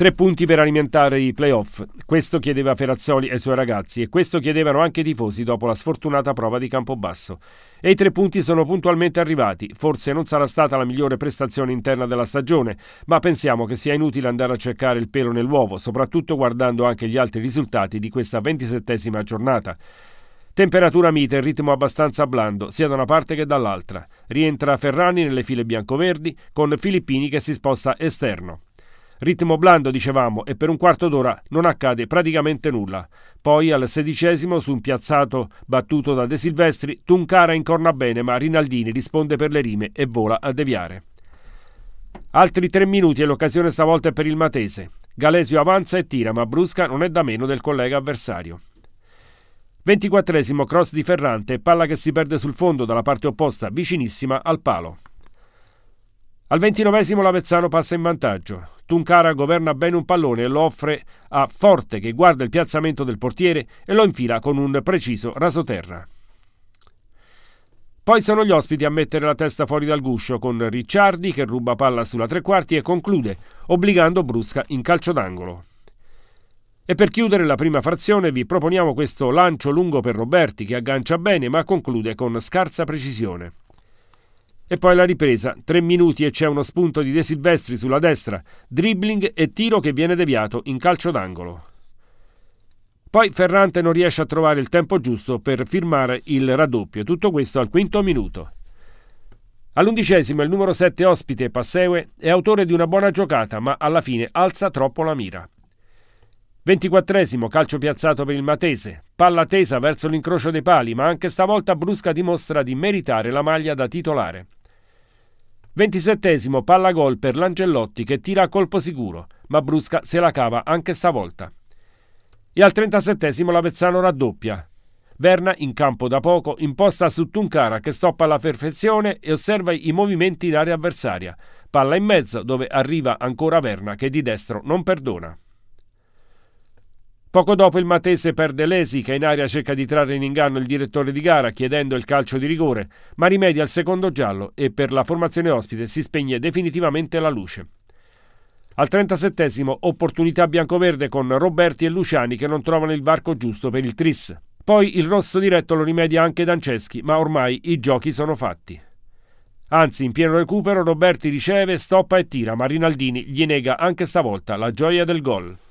Tre punti per alimentare i playoff. Questo chiedeva Ferazzoli ai suoi ragazzi e questo chiedevano anche i tifosi dopo la sfortunata prova di Campobasso. E i tre punti sono puntualmente arrivati. Forse non sarà stata la migliore prestazione interna della stagione, ma pensiamo che sia inutile andare a cercare il pelo nell'uovo, soprattutto guardando anche gli altri risultati di questa ventisettesima giornata. Temperatura mite e ritmo abbastanza blando, sia da una parte che dall'altra. Rientra Ferrani nelle file biancoverdi, con Filippini che si sposta esterno. Ritmo blando, dicevamo, e per un quarto d'ora non accade praticamente nulla. Poi al sedicesimo, su un piazzato battuto da De Silvestri, Tuncara incorna bene, ma Rinaldini risponde per le rime e vola a deviare. Altri tre minuti e l'occasione stavolta è per il Matese. Galesio avanza e tira, ma Brusca non è da meno del collega avversario. 24 cross di Ferrante, palla che si perde sul fondo dalla parte opposta, vicinissima al palo. Al ventinovesimo l'Avezzano passa in vantaggio. Tuncara governa bene un pallone e lo offre a Forte che guarda il piazzamento del portiere e lo infila con un preciso rasoterra. Poi sono gli ospiti a mettere la testa fuori dal guscio con Ricciardi che ruba palla sulla tre quarti e conclude, obbligando Brusca in calcio d'angolo. E per chiudere la prima frazione vi proponiamo questo lancio lungo per Roberti che aggancia bene ma conclude con scarsa precisione. E poi la ripresa, tre minuti e c'è uno spunto di De Silvestri sulla destra, dribbling e tiro che viene deviato in calcio d'angolo. Poi Ferrante non riesce a trovare il tempo giusto per firmare il raddoppio, tutto questo al quinto minuto. All'undicesimo il numero 7 ospite Passeue è autore di una buona giocata, ma alla fine alza troppo la mira. 24 calcio piazzato per il Matese, palla tesa verso l'incrocio dei pali, ma anche stavolta Brusca dimostra di meritare la maglia da titolare. 27 palla gol per l'Angellotti che tira a colpo sicuro, ma Brusca se la cava anche stavolta. E al 37 l'Avezzano raddoppia. Verna, in campo da poco, imposta su Tuncara che stoppa alla perfezione e osserva i movimenti in area avversaria. Palla in mezzo dove arriva ancora Verna che di destro non perdona. Poco dopo il Matese perde Lesi che in aria cerca di trarre in inganno il direttore di gara chiedendo il calcio di rigore, ma rimedia al secondo giallo e per la formazione ospite si spegne definitivamente la luce. Al 37 opportunità biancoverde con Roberti e Luciani che non trovano il varco giusto per il tris. Poi il rosso diretto lo rimedia anche Danceschi, ma ormai i giochi sono fatti. Anzi, in pieno recupero Roberti riceve, stoppa e tira, ma Rinaldini gli nega anche stavolta la gioia del gol.